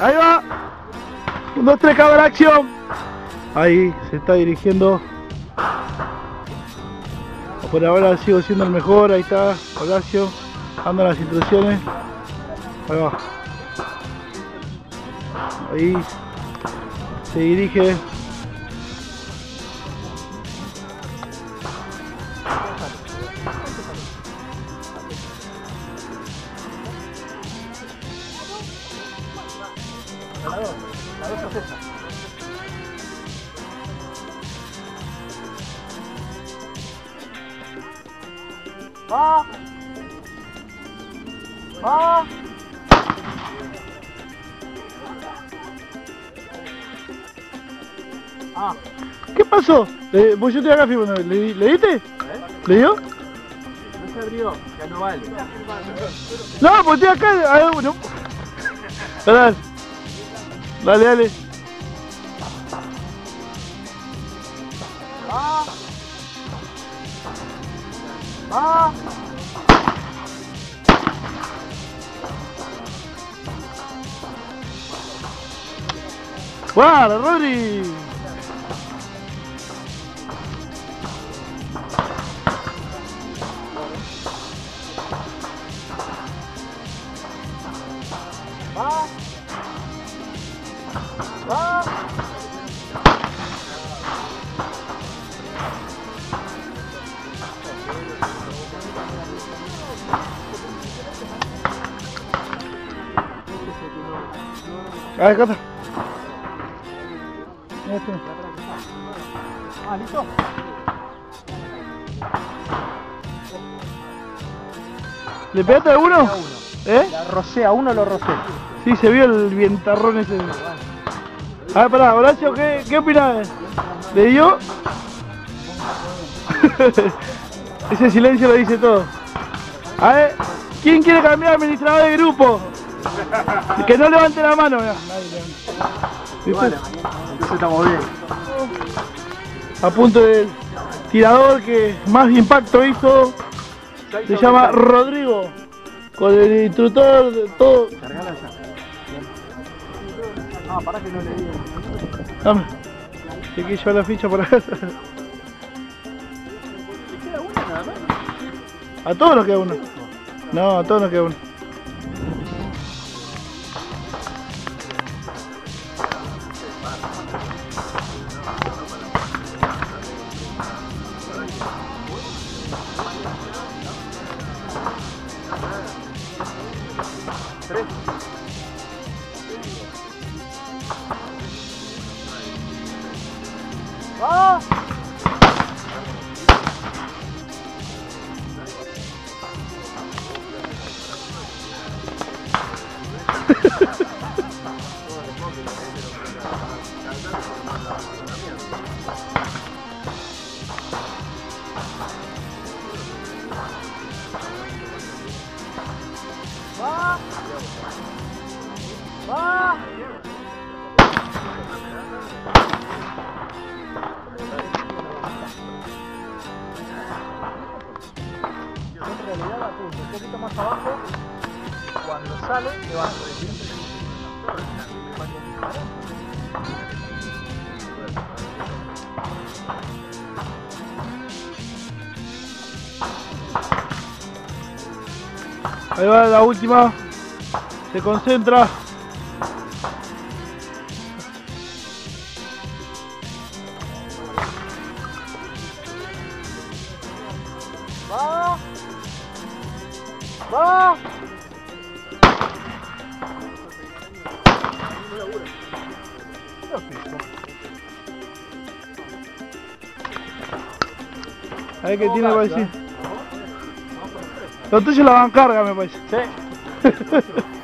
Ahí va. Un, dos, tres, cámara, acción. Ahí se está dirigiendo. Por ahora sigo siendo el mejor. Ahí está Horacio. Dando las instrucciones. Ahí va. Ahí se dirige. Va. Va. Ah, ¿Qué pasó? Eh, pues yo estoy acá firmando. ¿Le, ¿Le diste? ¿Le dio? no se abrió, ya no vale. No, pues estoy acá. A ver, Dá nele. Ah. Ah. Para, Rudy! Va. A ver, Cata. Este. Ah, listo. ¿Le pegaste a uno? ¿Eh? La rocé, a uno lo rocé. Sí, se vio el vientarrón ese. A ver, pará, Horacio, ¿qué, qué opinás? ¿Le dio? ese silencio lo dice todo. A ver, ¿quién quiere cambiar administrador de grupo? Que no levante la mano, mirá. Estamos bien. A punto del tirador que más impacto hizo. Se llama Rodrigo. Con el instructor, de todo. Ah, pará que no le digo. Dame. Que llevar la ficha para casa. queda una nada más? A todos nos queda uno. No, a todos nos queda uno. Tres. ¡Va! Realidad apunto un poquito más abajo. Cuando sale, levanto. Cuando dispara, Ahí va la última. Se concentra. ¡Va! ¡Va! A ver qué tiene para decir. Lo tuyo la van carga, me parece. Sí.